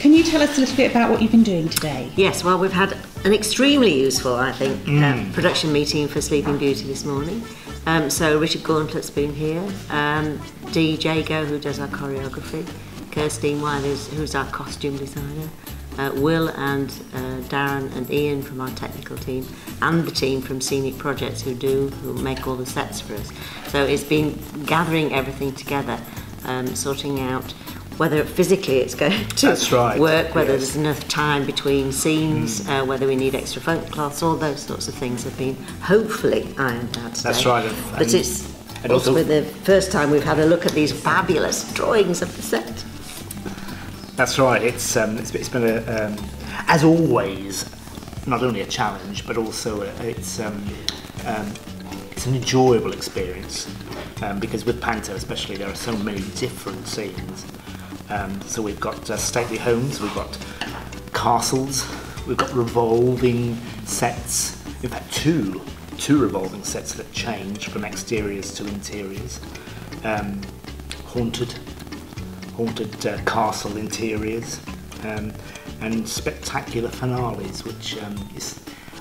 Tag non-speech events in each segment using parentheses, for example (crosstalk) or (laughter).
Can you tell us a little bit about what you've been doing today? Yes, well, we've had an extremely useful, I think, uh, production meeting for Sleeping Beauty this morning. Um, so Richard Gauntlett's been here, um, Dee Jago, who does our choreography, Kirstine Wiley, who's our costume designer, uh, Will and uh, Darren and Ian from our technical team, and the team from Scenic Projects who do, who make all the sets for us. So it's been gathering everything together, um, sorting out whether physically it's going (laughs) to right, work, whether yes. there's enough time between scenes, uh, whether we need extra front cloths, all those sorts of things have been hopefully ironed out today. That's right, and- But it's and also, also- the first time we've had a look at these fabulous drawings of the set. That's right. It's um, it's, it's been a, um, as always, not only a challenge but also a, it's um, um, it's an enjoyable experience um, because with Panto especially there are so many different scenes. Um, so we've got uh, stately homes, we've got castles, we've got revolving sets. In fact, two two revolving sets that change from exteriors to interiors. Um, haunted haunted uh, castle interiors um, and spectacular finales, which um, is,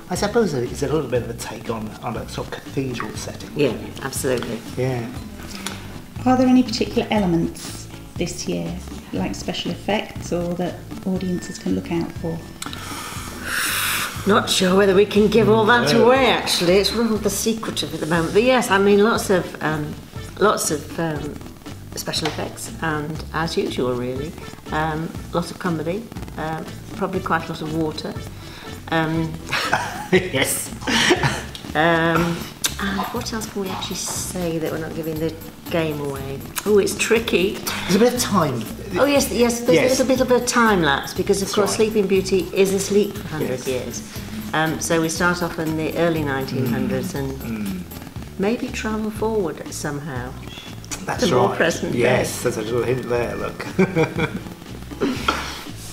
I suppose, is a little bit of a take on, on a sort of cathedral setting. Yeah, absolutely. Yeah. Are there any particular elements this year, like special effects, or that audiences can look out for? Not sure whether we can give all that No. away. Actually, it's rather secretive at the moment. But yes, I mean, lots of um, lots of um, special effects, and as usual, really, um, lots of comedy, um, probably quite a lot of water. Um, (laughs) yes. And what else can we actually say that we're not giving the game away? Oh, it's tricky. There's a bit of time. Oh yes, yes. There's Yes. a little bit of a time lapse because, of That's course, right. Sleeping Beauty is asleep for hundred Yes. years. Um, so we start off in the early 1900s Mm. and maybe travel forward somehow. That's The more right. present day. yes, there's a little hint there. Look. (laughs)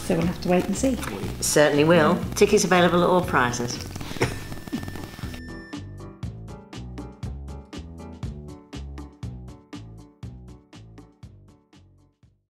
So we'll have to wait and see. Certainly will. Tickets available at all prices.